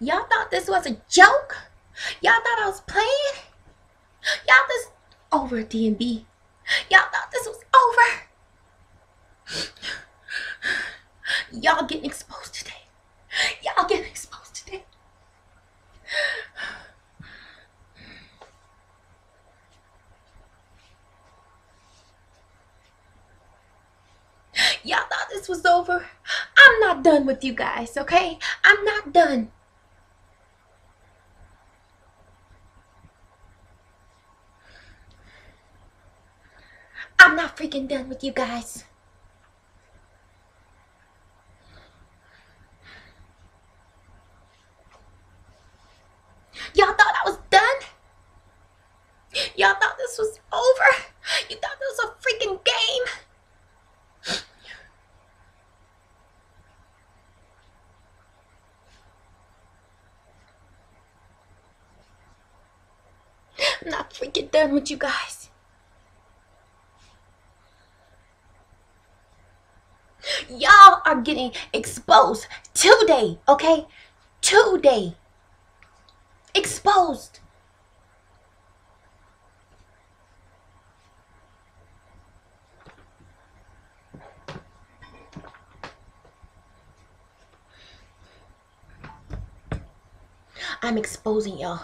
Y'all thought this was a joke? Y'all thought I was playing? Y'all this over D&B. Y'all thought this was over? Y'all getting exposed today. Y'all getting exposed today. Y'all thought this was over? I'm not done with you guys, okay? I'm not done. I'm not freaking done with you guys. Y'all thought I was done? Y'all thought this was over? You thought this was a freaking game? I'm not freaking done with you guys. Y'all are getting exposed today, okay? Today. Exposed. I'm exposing y'all.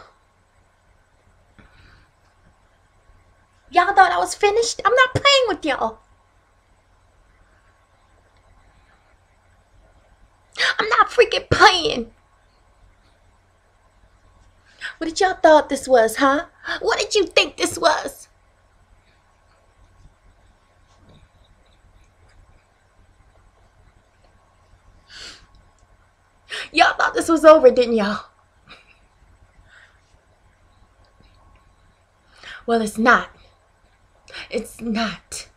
Y'all thought I was finished? I'm not playing with y'all. I'm not freaking playing. What did y'all thought this was, huh? What did you think this was? Y'all thought this was over, didn't y'all? Well, it's not. It's not.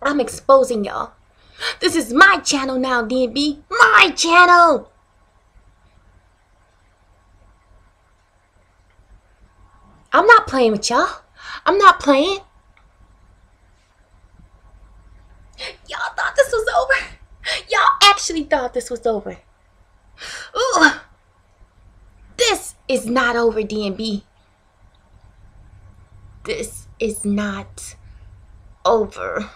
I'm exposing y'all. This is my channel now, DB. My channel! I'm not playing with y'all. I'm not playing. Y'all thought this was over. Y'all actually thought this was over. Ooh. This is not over, D&B. This is not over.